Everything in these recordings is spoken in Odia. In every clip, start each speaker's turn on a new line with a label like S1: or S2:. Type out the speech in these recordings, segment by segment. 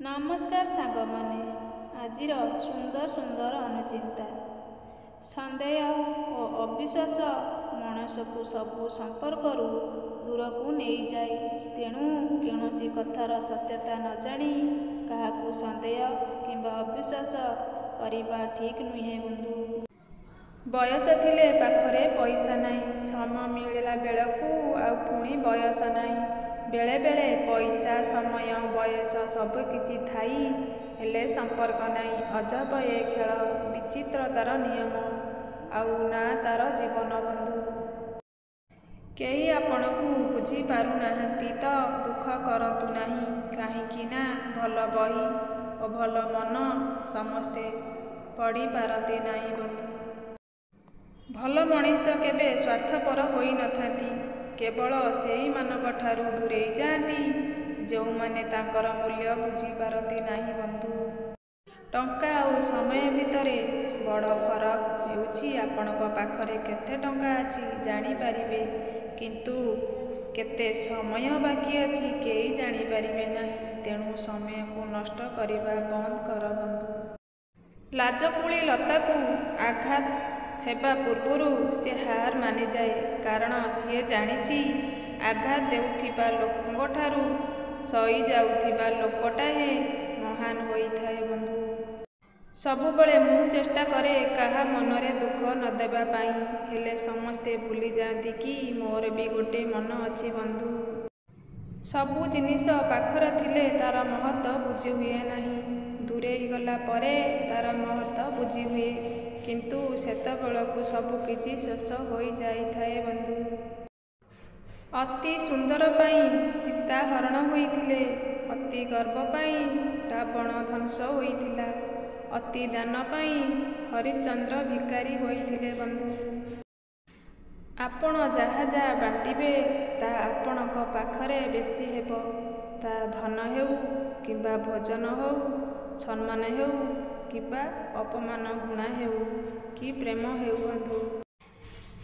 S1: ନମସ୍କାର ସାଙ୍ଗମାନେ। ଆଜିର ସୁନ୍ଦର ସୁନ୍ଦର ଅନୁଚିନ୍ତା ସନ୍ଦେହ ଓ ଅବିଶ୍ୱାସ ମଣିଷକୁ ସବୁ ସମ୍ପର୍କରୁ ଦୂରକୁ ନେଇଯାଏ। ତେଣୁ କୌଣସି କଥାର ସତ୍ୟତା ନ ଜାଣି କାହାକୁ ସନ୍ଦେହ କିମ୍ବା ଅବିଶ୍ୱାସ କରିବା ଠିକ୍ ନୁହେଁ ବନ୍ଧୁ। ବୟସ ଥିଲେ ପାଖରେ ପଇସା ନାହିଁ ସମୟ ମିଳିଲା ବେଳକୁ ଆଉ ପୁଣି ବୟସ ନାହିଁ। ବେଳେବେଳେ ପଇସା ସମୟ ବୟସ ସବୁକିଛି ଥାଇ ହେଲେ ସମ୍ପର୍କ ନାହିଁ। ଅଜବ ଏ ଖେଳ ବିଚିତ୍ର ତା'ର ନିୟମ। ଆଉ ନା ତା'ର ଜୀବନ ବନ୍ଧୁ। କେହି ଆପଣଙ୍କୁ ବୁଝିପାରୁନାହାନ୍ତି ତ ଦୁଃଖ କରନ୍ତୁ ନାହିଁ। କାହିଁକି ନା ଭଲ ବହି ଓ ଭଲ ମନ ସମସ୍ତେ ପଢ଼ିପାରନ୍ତି ନାହିଁ ବନ୍ଧୁ। ଭଲ ମଣିଷ କେବେ ସ୍ୱାର୍ଥପର ହୋଇନଥାନ୍ତି କେବଳ ସେହିମାନଙ୍କଠାରୁ ଦୂରେଇ ଯାଆନ୍ତି ଯେଉଁମାନେ ତାଙ୍କର ମୂଲ୍ୟ ବୁଝିପାରନ୍ତି ନାହିଁ ବନ୍ଧୁ। ଟଙ୍କା ଆଉ ସମୟ ଭିତରେ ବଡ଼ ଫରକ ହେଉଛି ଆପଣଙ୍କ ପାଖରେ କେତେ ଟଙ୍କା ଅଛି ଜାଣିପାରିବେ କିନ୍ତୁ କେତେ ସମୟ ବାକି ଅଛି କେହି ଜାଣିପାରିବେ ନାହିଁ। ତେଣୁ ସମୟକୁ ନଷ୍ଟ କରିବା ବନ୍ଦ କର ବନ୍ଧୁ। ଲାଜକୁଳି ଲତାକୁ ଆଘାତ ହେବା ପୂର୍ବରୁ ସେ ହାର ମାନିଯାଏ। କାରଣ ସିଏ ଜାଣିଛି ଆଘାତ ଦେଉଥିବା ଲୋକଙ୍କଠାରୁ ସହିଯାଉଥିବା ଲୋକଟା ହିଁ ମହାନ ହୋଇଥାଏ ବନ୍ଧୁ। ସବୁବେଳେ ମୁଁ ଚେଷ୍ଟା କରେ କାହା ମନରେ ଦୁଃଖ ନ ଦେବା ପାଇଁ। ହେଲେ ସମସ୍ତେ ଭୁଲିଯାଆନ୍ତି କି ମୋର ବି ଗୋଟେ ମନ ଅଛି ବନ୍ଧୁ। ସବୁ ଜିନିଷ ପାଖରେ ଥିଲେ ତା'ର ମହତ୍ତ୍ୱ ବୁଝିହୁଏ ନାହିଁ। ଦୂରେଇ ଗଲା ପରେ ତା'ର ମହତ୍ତ୍ୱ ବୁଝିହୁଏ କିନ୍ତୁ ସେତେବେଳକୁ ସବୁକିଛି ଶେଷ ହୋଇଯାଇଥାଏ ବନ୍ଧୁ। ଅତି ସୁନ୍ଦର ପାଇଁ ସୀତା ହରଣ ହୋଇଥିଲେ। ଅତି ଗର୍ବ ପାଇଁ ରାବଣ ଧ୍ୱଂସ ହୋଇଥିଲା। ଅତି ଦାନ ପାଇଁ ହରିଶ୍ଚନ୍ଦ୍ର ଭିକାରୀ ହୋଇଥିଲେ ବନ୍ଧୁ। ଆପଣ ଯାହା ଯାହା ବାଣ୍ଟିବେ ତାହା ଆପଣଙ୍କ ପାଖରେ ବେଶୀ ହେବ। ତାହା ଧନ ହେଉ କିମ୍ବା ଭୋଜନ ହେଉ ସମ୍ମାନ ହେଉ କିମ୍ବା ଅପମାନ ଘୃଣା ହେଉ କି ପ୍ରେମ ହେଉ ବନ୍ଧୁ।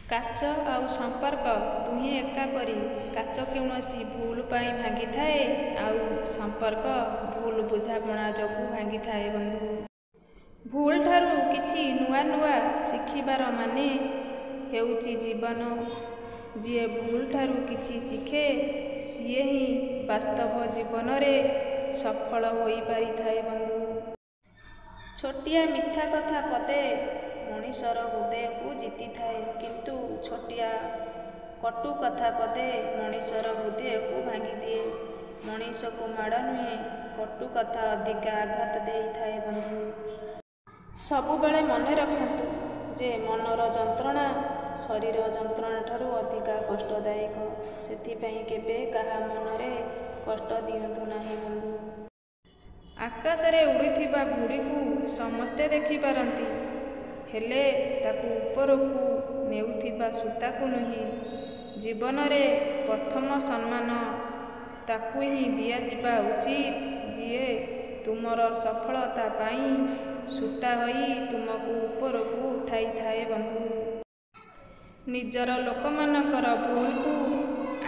S1: କାଚ ଆଉ ସମ୍ପର୍କ ଦୁହେଁ ଏକାପରି କାଚ କୌଣସି ଭୁଲ ପାଇଁ ଭାଙ୍ଗିଥାଏ ଆଉ ସମ୍ପର୍କ ଭୁଲ ବୁଝାମଣା ଯୋଗୁଁ ଭାଙ୍ଗିଥାଏ ବନ୍ଧୁ। ଭୁଲଠାରୁ କିଛି ନୂଆ ନୂଆ ଶିଖିବାର ମାନେ ହେଉଛି ଜୀବନ। ଯିଏ ଭୁଲଠାରୁ କିଛି ଶିଖେ ସିଏ ହିଁ ବାସ୍ତବ ଜୀବନରେ ସଫଳ ହୋଇପାରିଥାଏ ବନ୍ଧୁ। ଛୋଟିଆ ମିଥ୍ୟା କଥା ପଦେ ମଣିଷର ହୃଦୟକୁ ଜିତିଥାଏ। କିନ୍ତୁ ଛୋଟିଆ କଟୁ କଥା ପଦେ ମଣିଷର ହୃଦୟକୁ ଭାଙ୍ଗିଦିଏ। ମଣିଷକୁ ମାଡ଼ ନୁହେଁ କଟୁ କଥା ଅଧିକା ଆଘାତ ଦେଇଥାଏ ବନ୍ଧୁ। ସବୁବେଳେ ମନେ ରଖନ୍ତୁ ଯେ ମନର ଯନ୍ତ୍ରଣା ଶରୀର ଯନ୍ତ୍ରଣାଠାରୁ ଅଧିକା କଷ୍ଟଦାୟକ। ସେଥିପାଇଁ କେବେ କାହା ମନରେ କଷ୍ଟ ଦିଅନ୍ତୁ ନାହିଁ ବନ୍ଧୁ। ଆକାଶରେ ଉଡ଼ୁଥିବା ଗୁଡ଼ିକୁ ସମସ୍ତେ ଦେଖିପାରନ୍ତି। ହେଲେ ତାକୁ ଉପରକୁ ନେଉଥିବା ସୂତାକୁ ନୁହେଁ ଜୀବନରେ ପ୍ରଥମ ସମ୍ମାନ ତାକୁ ହିଁ ଦିଆଯିବା ଉଚିତ ଯିଏ ତୁମର ସଫଳତା ପାଇଁ ସୂତା ହୋଇ ତୁମକୁ ଉପରକୁ ଉଠାଇଥାଏ ବନ୍ଧୁ। ନିଜର ଲୋକମାନଙ୍କର ଭୁଲକୁ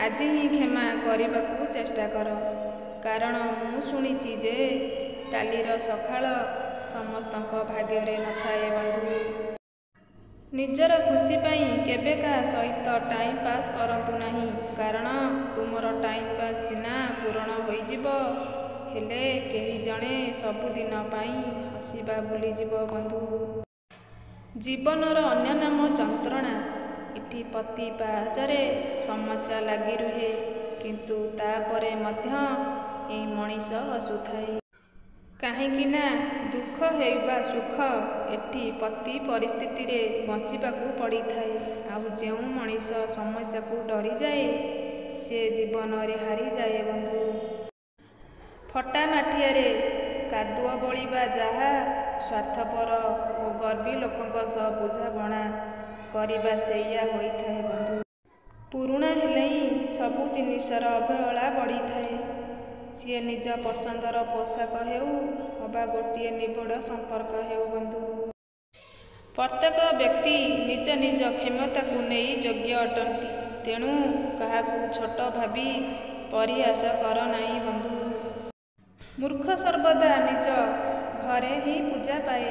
S1: ଆଜି ହିଁ କ୍ଷମା କରିବାକୁ ଚେଷ୍ଟା କର। କାରଣ ମୁଁ ଶୁଣିଛି ଯେ କାଲିର ସକାଳ ସମସ୍ତଙ୍କ ଭାଗ୍ୟରେ ନଥାଏ ବନ୍ଧୁ। ନିଜର ଖୁସି ପାଇଁ କେବେ କାହା ସହିତ ଟାଇମ୍ ପାସ୍ କରନ୍ତୁ ନାହିଁ। କାରଣ ତୁମର ଟାଇମ୍ ପାସ୍ ସିନା ପୂରଣ ହୋଇଯିବ ହେଲେ କେହି ଜଣେ ସବୁଦିନ ପାଇଁ ହସିବା ଭୁଲିଯିବ ବନ୍ଧୁ। ଜୀବନର ଅନ୍ୟ ନାମ ଯନ୍ତ୍ରଣା। ଏଠି ପ୍ରତି ପାହାଚରେ ସମସ୍ୟା ଲାଗି ରୁହେ କିନ୍ତୁ ତାପରେ ମଧ୍ୟ ଏହି ମଣିଷ ହସୁଥାଏ କାହିଁକି ନା ଦୁଃଖ ହେଉ ବା ସୁଖ ଏଠି ପ୍ରତି ପରିସ୍ଥିତିରେ ବଞ୍ଚିବାକୁ ପଡ଼ିଥାଏ। ଆଉ ଯେଉଁ ମଣିଷ ସମସ୍ୟାକୁ ଡରିଯାଏ ସେ ଜୀବନରେ ହାରିଯାଏ ବନ୍ଧୁ। ଫଟା ମାଠିଆରେ କାଦୁଅ ବୋଳିବା ଯାହା ସ୍ୱାର୍ଥପର ଓ ଗର୍ବୀ ଲୋକଙ୍କ ସହ ବୁଝାମଣା କରିବା ସେଇଆ ହୋଇଥାଏ ବନ୍ଧୁ। ପୁରୁଣା ହେଲେ ହିଁ ସବୁ ଜିନିଷର ଅବହେଳା ବଢ଼ିଥାଏ। ସିଏ ନିଜ ପସନ୍ଦର ପୋଷାକ ହେଉ ଅବା ଗୋଟିଏ ନିବିଡ଼ ସମ୍ପର୍କ ହେଉ ବନ୍ଧୁ ପ୍ରତ୍ୟେକ ବ୍ୟକ୍ତି ନିଜ ନିଜ କ୍ଷମତାକୁ ନେଇ ଯୋଗ୍ୟ ଅଟନ୍ତି ତେଣୁ କାହାକୁ ଛୋଟ ଭାବି ପରିହାସ କର ନାହିଁ ବନ୍ଧୁ ମୂର୍ଖ ସର୍ବଦା ନିଜ ଘରେ ହିଁ ପୂଜା ପାଏ।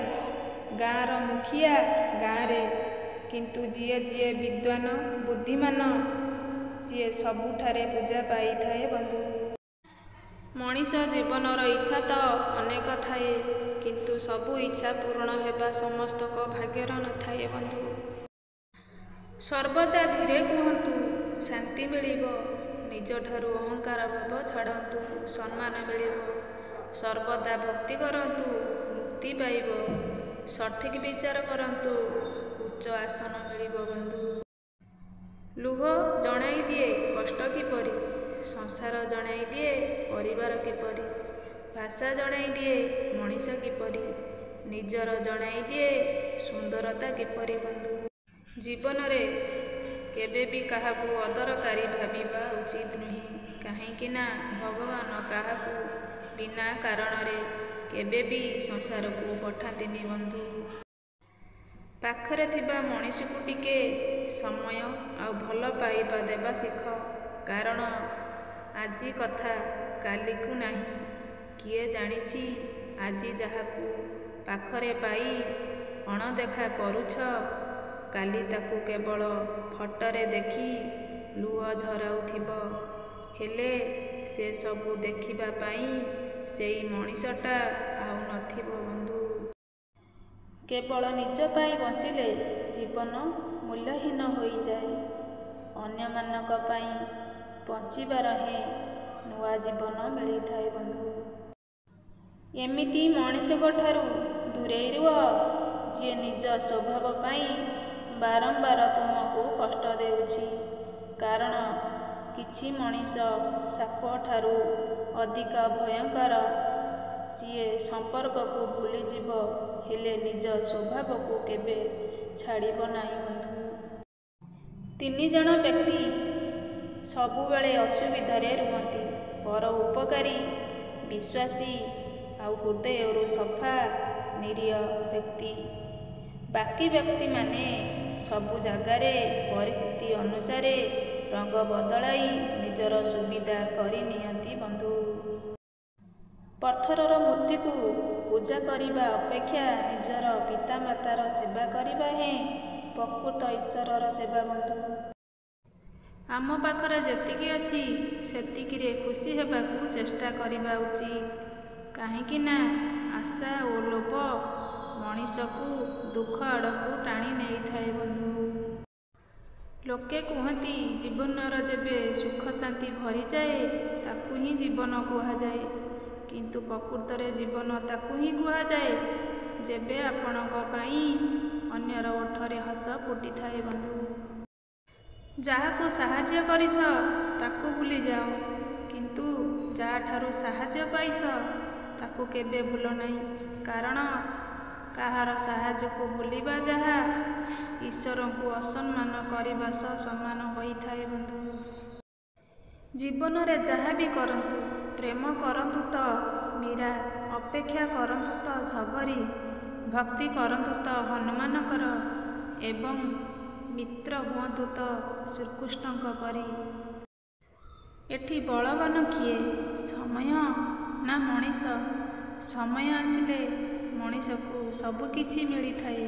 S1: ଗାଁର ମୁଖିଆ ଗାଁରେ, କିନ୍ତୁ ଯିଏ ଯିଏ ବିଦ୍ୱାନ ବୁଦ୍ଧିମାନ ସିଏ ସବୁଠାରେ ପୂଜା ପାଇଥାଏ ବନ୍ଧୁ। ମଣିଷ ଜୀବନର ଇଚ୍ଛା ତ ଅନେକ ଥାଏ, କିନ୍ତୁ ସବୁ ଇଚ୍ଛା ପୂରଣ ହେବା ସମସ୍ତଙ୍କ ଭାଗ୍ୟରେ ନଥାଏ ବନ୍ଧୁ। ସର୍ବଦା ଧୀରେ କୁହନ୍ତୁ, ଶାନ୍ତି ମିଳିବ। ନିଜଠାରୁ ଅହଙ୍କାର ଭାବ ଛାଡ଼ନ୍ତୁ, ସମ୍ମାନ ମିଳିବ। ସର୍ବଦା ଭକ୍ତି କରନ୍ତୁ, ମୁକ୍ତି ପାଇବ। ସଠିକ୍ ବିଚାର କରନ୍ତୁ, ଉଚ୍ଚ ଆସନ ମିଳିବ ବନ୍ଧୁ। ଲୁହ ଜଣାଇଦିଏ କଷ୍ଟ କିପରି, ସଂସାର ଜଣାଇଦିଏ ପରିବାର କିପରି। ଭାଷା ଜଣାଇଦିଏ ମଣିଷ କିପରି, ନିଜର ଜଣାଇଦିଏ ସୁନ୍ଦରତା କିପରି ବନ୍ଧୁ। ଜୀବନରେ କେବେବି କାହାକୁ ଅଦରକାରୀ ଭାବିବା ଉଚିତ ନୁହେଁ। କାହିଁକିନା ଭଗବାନ କାହାକୁ ବିନା କାରଣରେ କେବେବି ସଂସାରକୁ ପଠାନ୍ତିନି ବନ୍ଧୁ। ପାଖରେ ଥିବା ମଣିଷକୁ ଟିକେ ସମୟ ଆଉ ଭଲ ପାଇବା ଦେବା ଶିଖ। କାରଣ ଆଜି କଥା କାଲିକୁ ନାହିଁ। କିଏ ଜାଣିଛି ଆଜି ଯାହାକୁ ପାଖରେ ପାଇ ଅଣଦେଖା କରୁଛ, କାଲି ତାକୁ କେବଳ ଫଟୋରେ ଦେଖି ଲୁହ ଝରାଉଥିବ। ହେଲେ ସେ ସବୁ ଦେଖିବା ପାଇଁ ସେଇ ମଣିଷଟା ଆଉ ନଥିବ ବନ୍ଧୁ। କେବଳ ନିଜ ପାଇଁ ବଞ୍ଚିଲେ ଜୀବନ ମୂଲ୍ୟହୀନ ହୋଇଯାଏ। ଅନ୍ୟମାନଙ୍କ ପାଇଁ ବଞ୍ଚିବାର ହିଁ ନୂଆ ଜୀବନ ମିଳିଥାଏ ବନ୍ଧୁ। ଏମିତି ମଣିଷଙ୍କଠାରୁ ଦୂରେଇ ରୁହ, ଯିଏ ନିଜ ସ୍ୱଭାବ ପାଇଁ ବାରମ୍ବାର ତୁମକୁ କଷ୍ଟ ଦେଉଛି। କାରଣ କିଛି ମଣିଷ ସାପଠାରୁ ଅଧିକ ଭୟଙ୍କର। ସିଏ ସମ୍ପର୍କକୁ ଭୁଲିଯିବ ହେଲେ ନିଜ ସ୍ୱଭାବକୁ କେବେ ଛାଡ଼ିବ ନାହିଁ ବନ୍ଧୁ। ତିନିଜଣ ବ୍ୟକ୍ତି ସବୁବେଳେ ଅସୁବିଧାରେ ରୁହନ୍ତି। ପରୋପକାରୀ, ବିଶ୍ୱାସୀ ଆଉ ହୃଦୟରୁ ସଫା ନିରୀହ ବ୍ୟକ୍ତି। ବାକି ବ୍ୟକ୍ତିମାନେ ସବୁ ଜାଗାରେ ପରିସ୍ଥିତି ଅନୁସାରେ ରଙ୍ଗ ବଦଳାଇ ନିଜର ସୁବିଧା କରିନିଅନ୍ତି ବନ୍ଧୁ। ପଥରର ମୂର୍ତ୍ତିକୁ ପୂଜା କରିବା ଅପେକ୍ଷା ନିଜର ପିତାମାତାର ସେବା କରିବା ହିଁ ପ୍ରକୃତ ଈଶ୍ୱରର ସେବା ବନ୍ଧୁ। ଆମ ପାଖରେ ଯେତିକି ଅଛି ସେତିକିରେ ଖୁସି ହେବାକୁ ଚେଷ୍ଟା କରିବା ଉଚିତ। କାହିଁକିନା ଆଶା ଓ ଲୋଭ ମଣିଷକୁ ଦୁଃଖ ଆଡ଼କୁ ଟାଣି ନେଇଥାଏ ବନ୍ଧୁ। ଲୋକେ କୁହନ୍ତି ଜୀବନରେ ଯେବେ ସୁଖଶାନ୍ତି ଭରିଯାଏ ତାକୁ ହିଁ ଜୀବନ କୁହାଯାଏ। କିନ୍ତୁ ପ୍ରକୃତରେ ଜୀବନ ତାକୁ ହିଁ କୁହାଯାଏ, ଯେବେ ଆପଣଙ୍କ ପାଇଁ ଅନ୍ୟର ଓଠରେ ହସ ଫୁଟିଥାଏ ବନ୍ଧୁ। ଯାହାକୁ ସାହାଯ୍ୟ କରିଛ ତାକୁ ଭୁଲିଯାଅ, କିନ୍ତୁ ଯାହାଠାରୁ ସାହାଯ୍ୟ ପାଇଛ ତାକୁ କେବେ ଭୁଲ ନାହିଁ। କାରଣ କାହାର ସାହାଯ୍ୟକୁ ଭୁଲିବା ଯାହା ଈଶ୍ୱରଙ୍କୁ ଅସମ୍ମାନ କରିବା ସହ ସମାନ ହୋଇଥାଏ ବନ୍ଧୁ। ଜୀବନରେ ଯାହାବି କରନ୍ତୁ, ପ୍ରେମ କରନ୍ତୁ ତ ମୀରା, ଅପେକ୍ଷା କରନ୍ତୁ ତ ଶବରୀ, ଭକ୍ତି କରନ୍ତୁ ତ ହନୁମାନଙ୍କର ଏବଂ ମିତ୍ର ହୁଅନ୍ତୁ ତ ଶ୍ରୀକୃଷ୍ଣଙ୍କ ପରି। ଏଠି ବଳବାନ କିଏ, ସମୟ ନା ମଣିଷ? ସମୟ ଆସିଲେ ମଣିଷକୁ ସବୁକିଛି ମିଳିଥାଏ,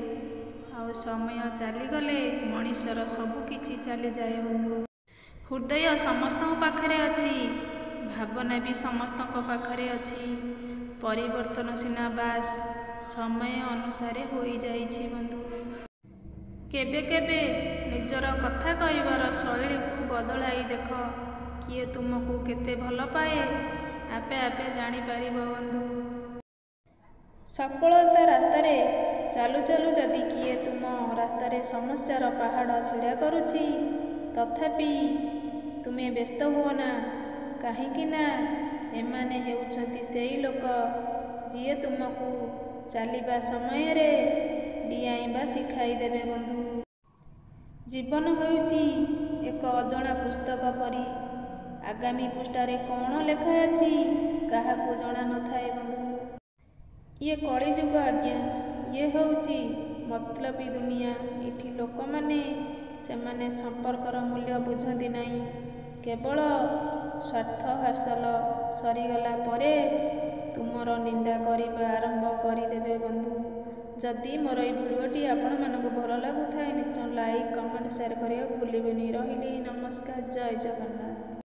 S1: ଆଉ ସମୟ ଚାଲିଗଲେ ମଣିଷର ସବୁକିଛି ଚାଲିଯାଏ ବନ୍ଧୁ। ହୃଦୟ ସମସ୍ତଙ୍କ ପାଖରେ ଅଛି, ଭାବନା ବି ସମସ୍ତଙ୍କ ପାଖରେ ଅଛି। ପରିବର୍ତ୍ତନ ସିନା ବାସ୍ ସମୟ ଅନୁସାରେ ହୋଇଯାଇଛି ବନ୍ଧୁ। କେବେ କେବେ ନିଜର କଥା କହିବାର ଶୈଳୀକୁ ବଦଳାଇ ଦେଖ। କିଏ ତୁମକୁ କେତେ ଭଲପାଏ ଆପେ ଆପେ ଜାଣିପାରିବ ବନ୍ଧୁ। ସଫଳତା ରାସ୍ତାରେ ଚାଲୁ ଚାଲୁ ଯଦି କିଏ ତୁମ ରାସ୍ତାରେ ସମସ୍ୟାର ପାହାଡ଼ ଛିଡ଼ା କରୁଛି, ତଥାପି ତୁମେ ବ୍ୟସ୍ତ ହୁଅନା। କାହିଁକିନା ଏମାନେ ହେଉଛନ୍ତି ସେଇ ଲୋକ, ଯିଏ ତୁମକୁ ଚାଲିବା ସମୟରେ ଡିଆଁଇବା ଶିଖାଇଦେବେ ବନ୍ଧୁ। ଜୀବନ ହେଉଛି ଏକ ଅଜଣା ପୁସ୍ତକ ପରି। ଆଗାମୀ ପୃଷ୍ଠାରେ କ'ଣ ଲେଖାଅଛି କାହାକୁ ଜଣା ନଥାଏ ବନ୍ଧୁ। ଇଏ କଳିଯୁଗ ଆଜ୍ଞା। ଇଏ ହେଉଛି ମତଲବୀ ଦୁନିଆ। ଏଠି ଲୋକମାନେ ସେମାନେ ସମ୍ପର୍କର ମୂଲ୍ୟ ବୁଝନ୍ତି ନାହିଁ। କେବଳ ସ୍ୱାର୍ଥ ହାସଲ ସରିଗଲା ପରେ ମୋର ନିନ୍ଦା କରିବା ଆରମ୍ଭ କରିଦେବେ ବନ୍ଧୁ ଯଦି ମୋର ଏହି ଭିଡ଼ିଓଟି ଆପଣମାନଙ୍କୁ ଭଲ ଲାଗୁଥାଏ ନିଶ୍ଚୟ ଲାଇକ୍ କମେଣ୍ଟ ସେୟାର କରିବାକୁ ଭୁଲିବେନି। ରହିଲି ନମସ୍କାର ଜୟ ଜଗନ୍ନାଥ।